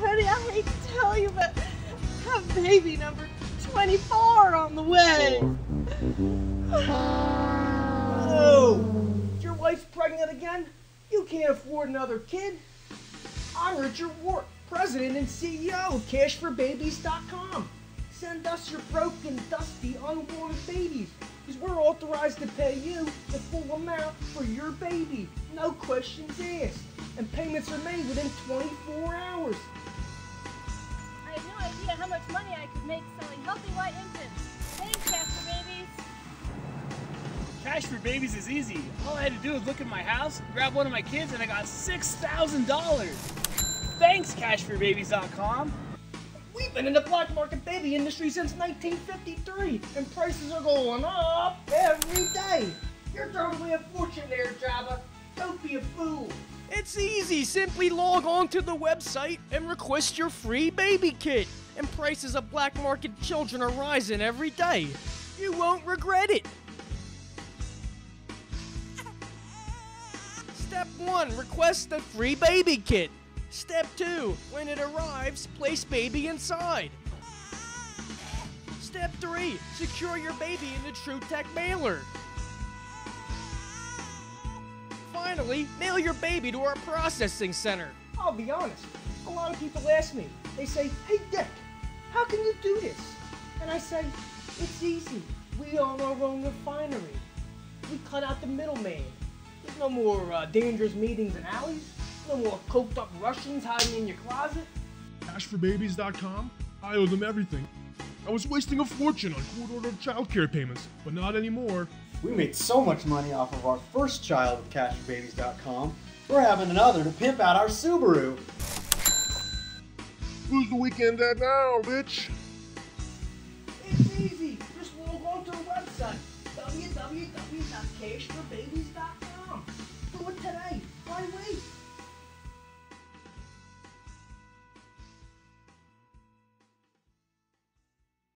honey, I hate to tell you, but I have baby number 24 on the way. Oh, your wife's pregnant again? You can't afford another kid. I'm Richard Wart, President and CEO of CashForBabies.com. Send us your broken, dusty, unwanted babies, because we're authorized to pay you the full amount for your baby. No questions asked. And payments are made within 24 hours. Selling healthy white infants. Thanks, Cash for Babies. Cash for babies is easy. All I had to do was look at my house, grab one of my kids, and I got $6,000. Thanks, cashforbabies.com. We've been in the black market baby industry since 1953, and prices are going up every day. You're throwing away a fortune there, Java. Don't be a fool. It's easy. Simply log on to the website and request your free baby kit. And prices of black market children are rising every day. You won't regret it. Step 1 Request the free baby kit. Step 2 When it arrives, place baby inside. Step 3 Secure your baby in the TrueTech mailer. Finally, mail your baby to our processing center. I'll be honest. A lot of people ask me. They say, "Hey, Dick, how can you do this?" And I say, "It's easy. We own our own refinery. We cut out the middleman. There's no more uh, dangerous meetings in alleys. No more coked up Russians hiding in your closet. Cashforbabies.com? I owe them everything. I was wasting a fortune on court-ordered child care payments, but not anymore. We made so much money off of our first child with CashForBabies.com. We're having another to pimp out our Subaru. Who's the weekend at now, bitch? It's easy. Just log on to our website, www.cashforbabies.com.